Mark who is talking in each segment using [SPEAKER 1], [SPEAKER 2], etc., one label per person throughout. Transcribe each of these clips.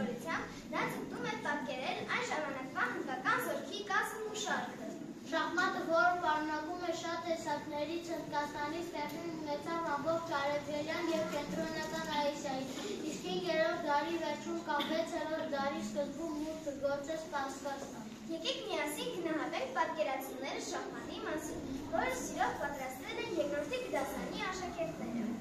[SPEAKER 1] հնարավորությամբ նա ձգտում է պատկերել այն ժամանակվա հնդկական զորքի կազմն ու շարքը։
[SPEAKER 2] Շախմատը, որը պարունակում է շատ տեսակներից Հնդկաստանից տեղի ունեցավ ամբողջ Արևելյան եւ Կենտրոնական Ասիայի, իսկ 5-րդ դարի վերջում կամ 6-րդ դարի սկզբում մուտքը գործեց Պարսկաստան։
[SPEAKER 1] Եկեք միասին գնահատենք պատկերացումները շախմատի մասին, որը սիրով պատրաստել են 2-րդ դասանի աշակերտները։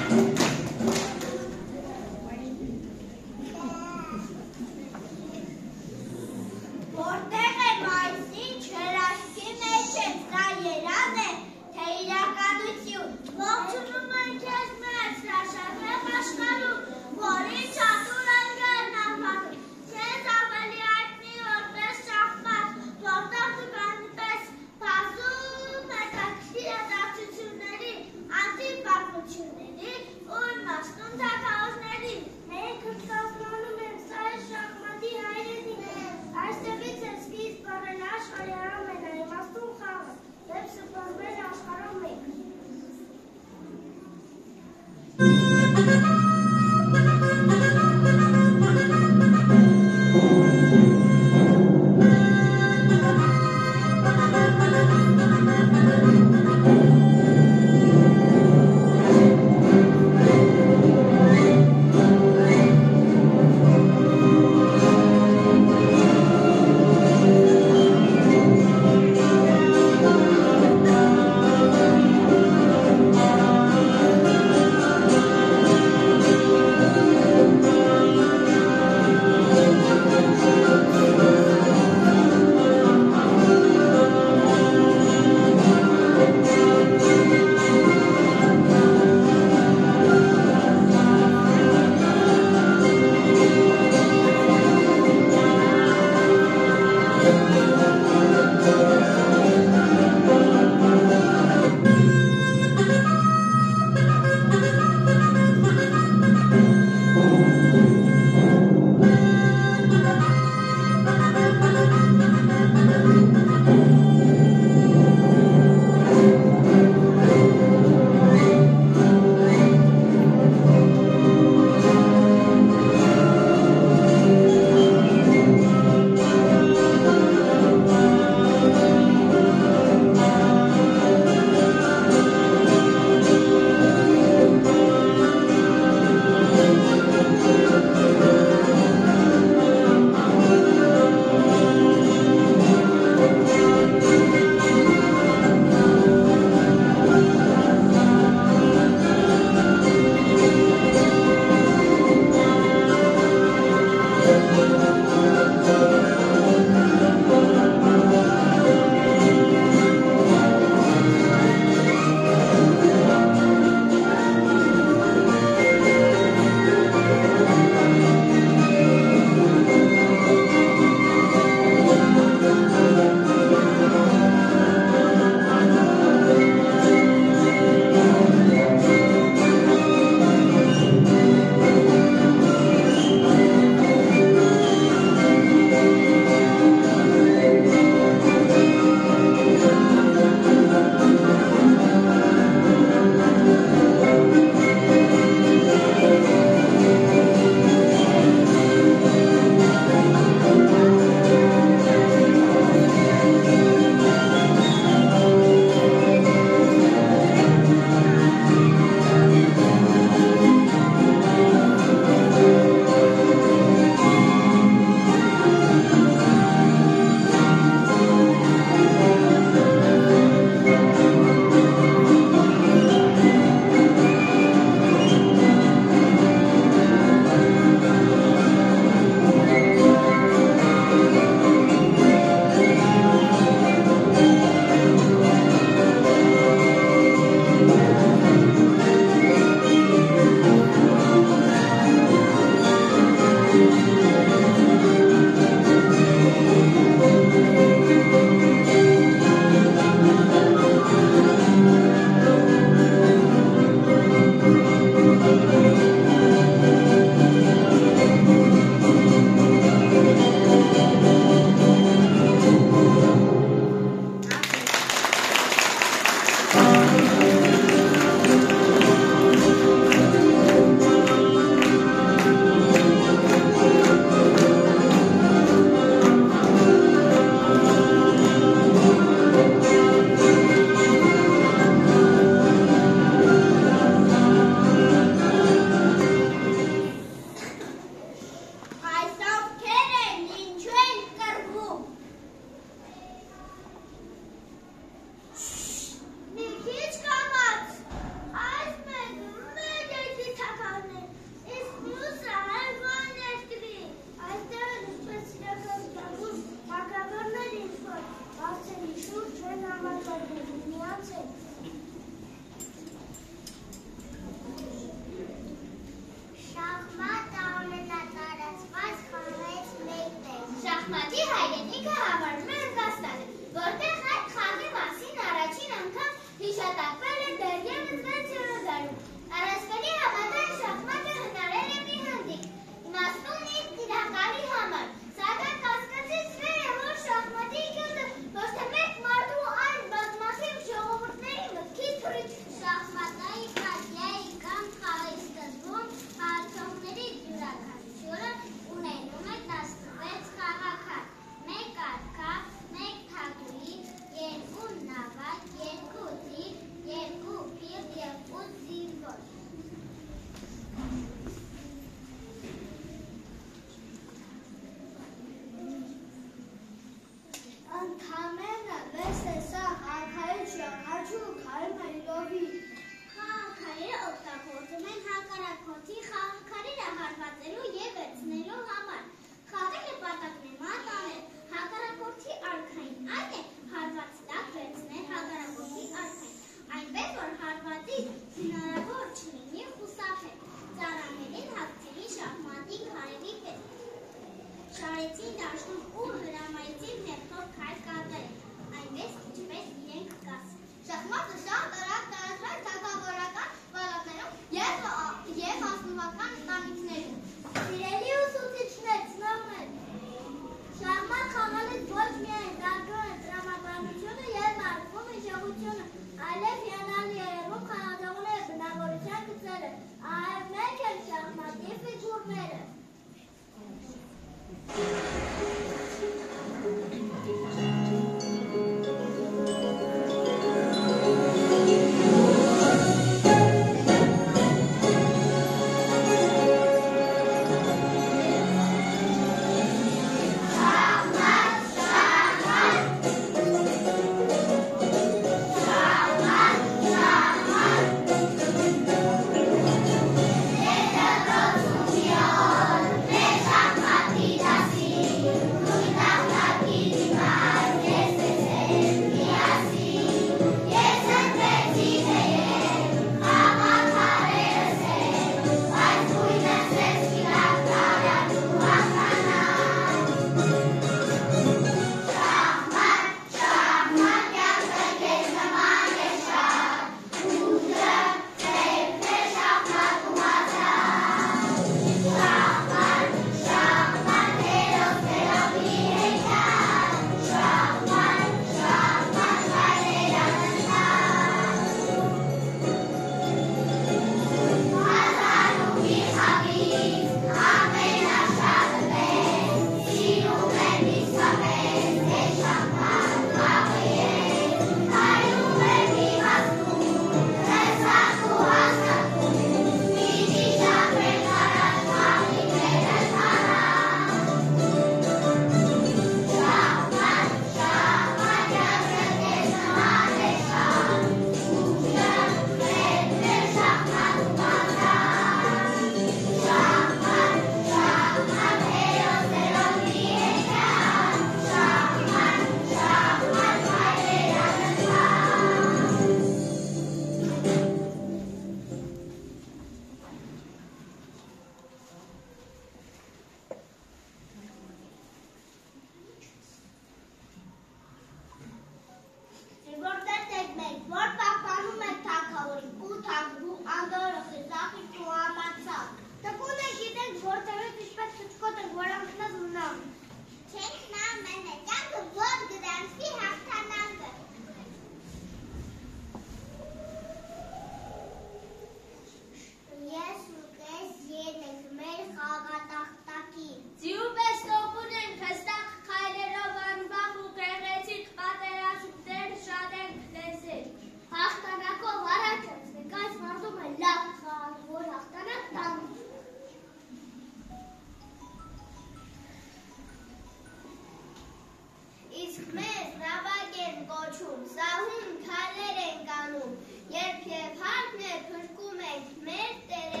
[SPEAKER 1] կոչում, սահում թալեր ենք անում, երբ և հարկն է պրկում ենք մեր տերեն,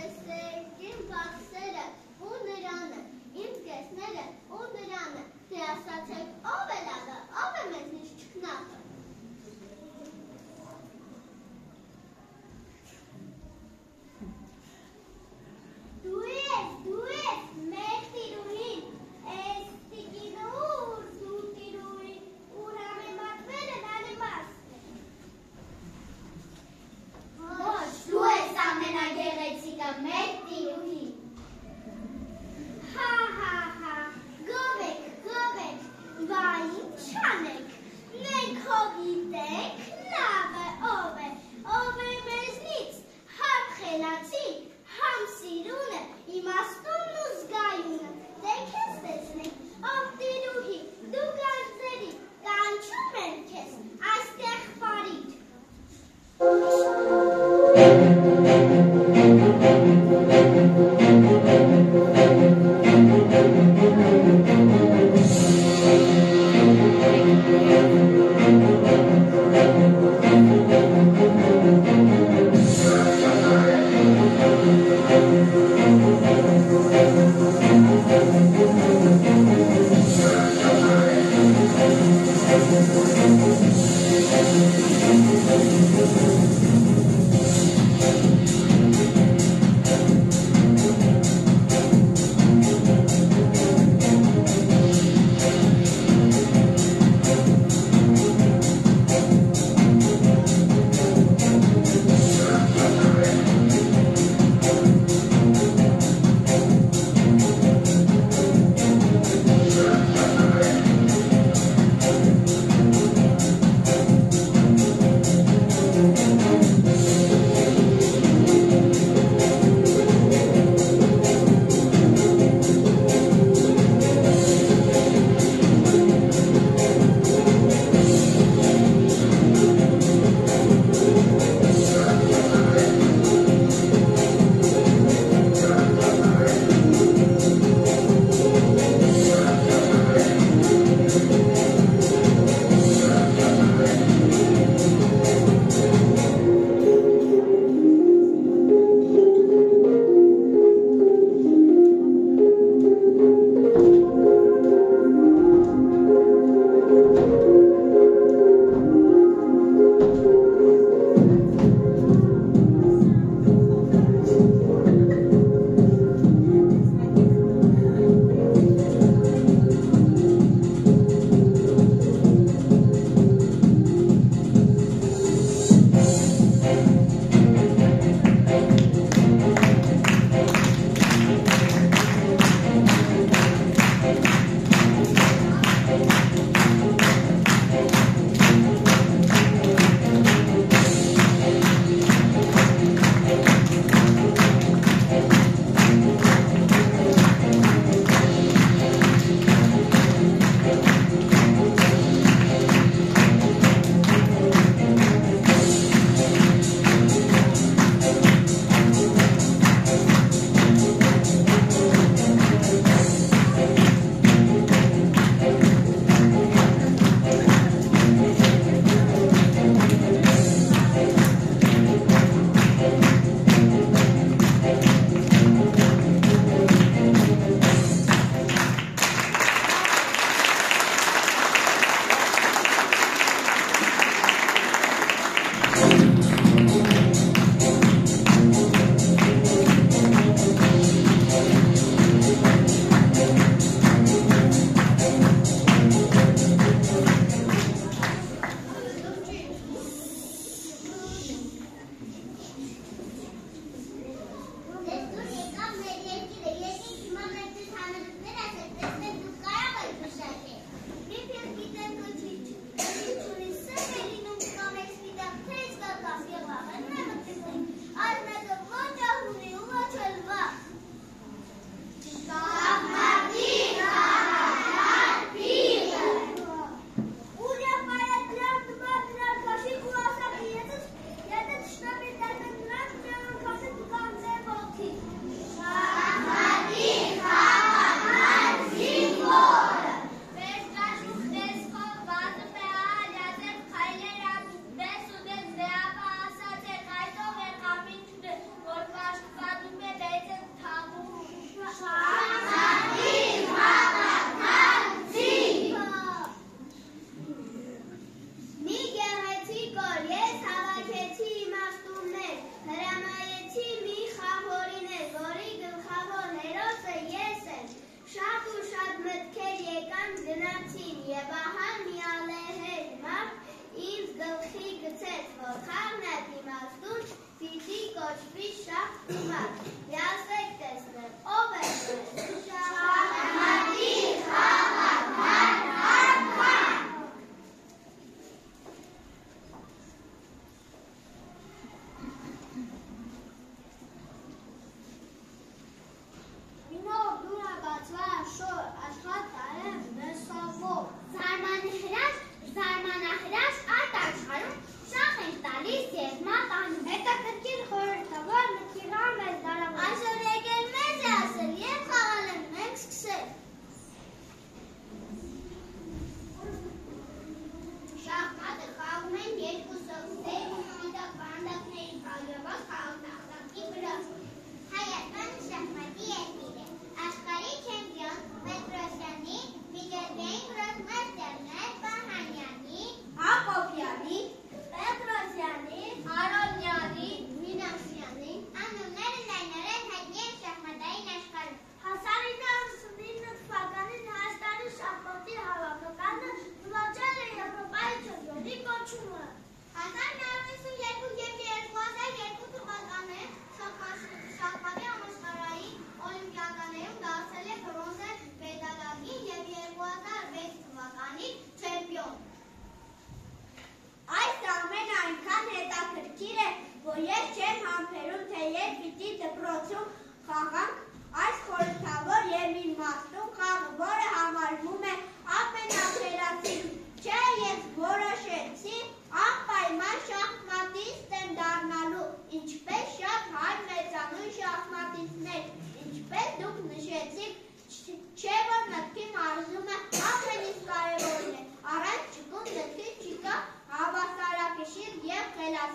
[SPEAKER 1] տեսեք իմ բաքսերը ու նրանը, իմ զգեսները ու նրանը, թե ասացեք ով է լավը, ով է մեզ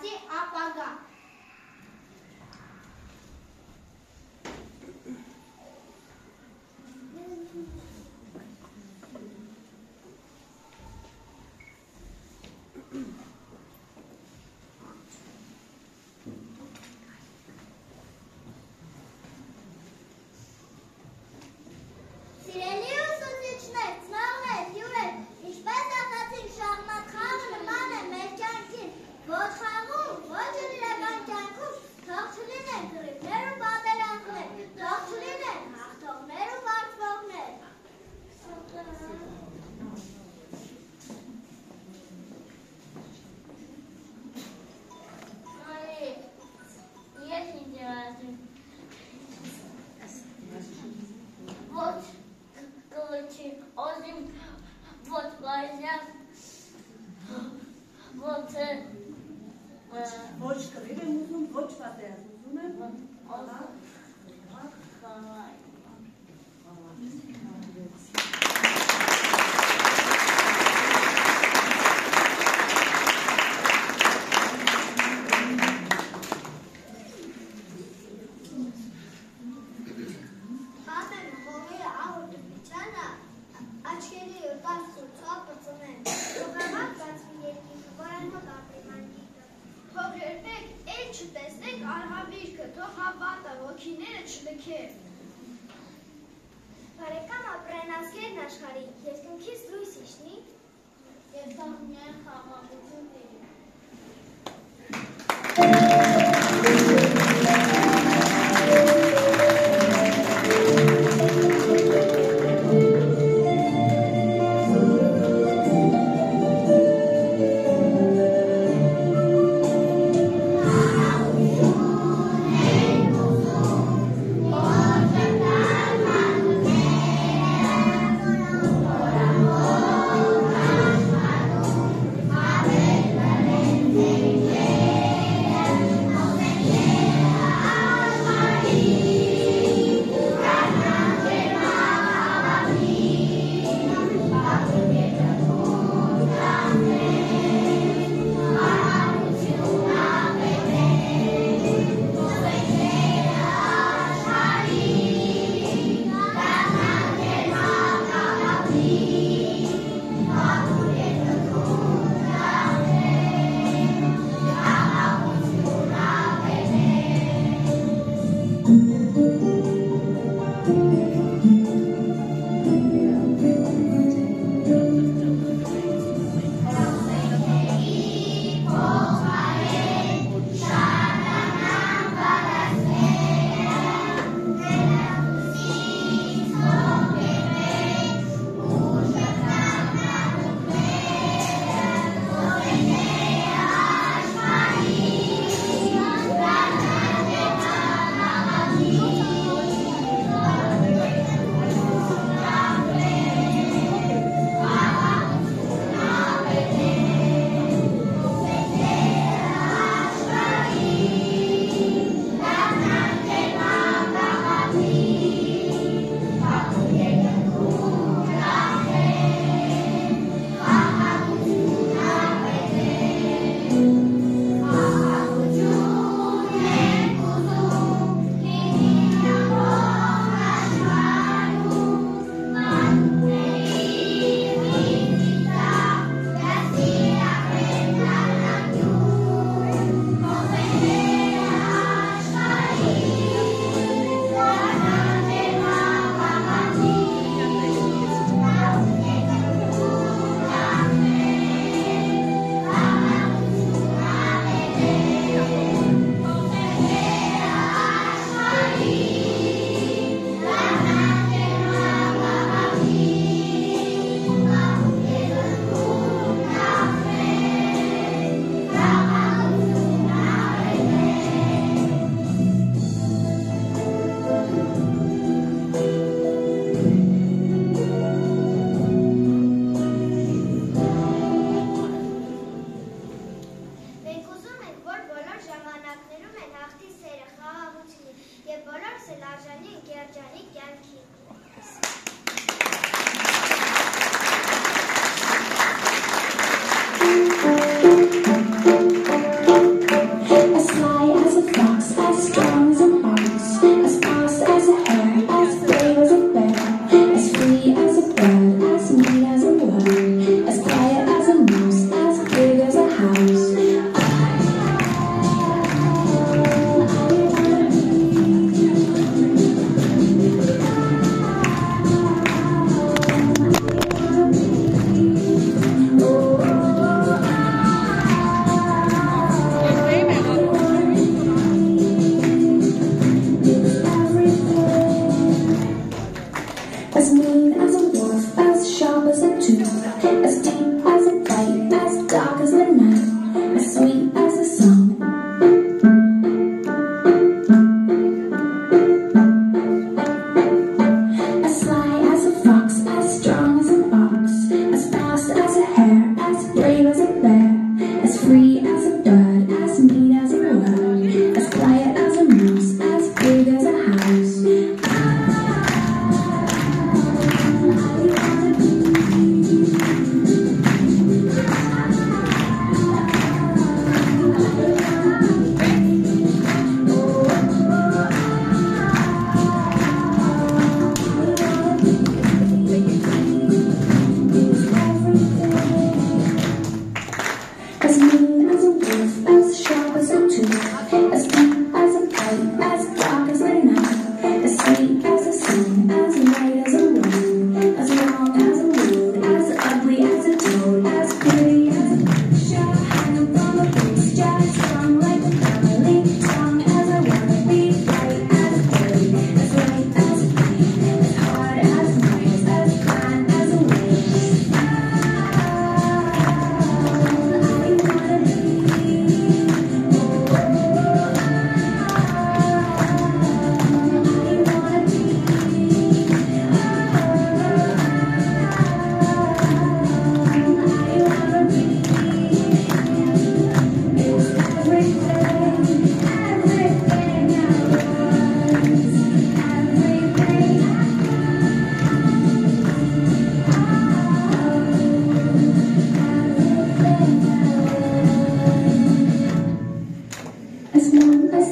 [SPEAKER 1] से आपागा
[SPEAKER 2] ոչ
[SPEAKER 3] կռիվ եմ ուզում, ոչ պատերազմ ուզում
[SPEAKER 2] եմ։ Ահա։ Ահա։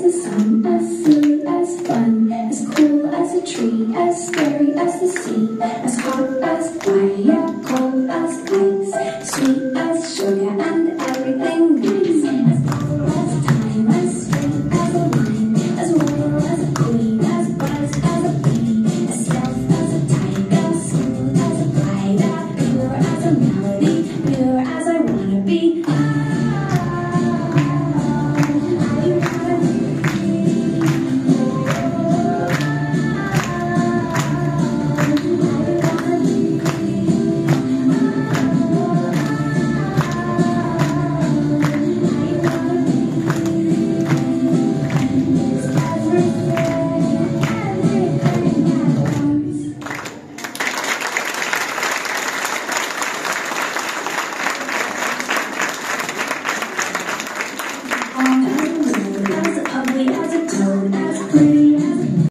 [SPEAKER 4] the sun, as silly as fun, as cool as a tree, as scary as the sea, as hot as fire, cold as ice, sweet as sugar and everything nice.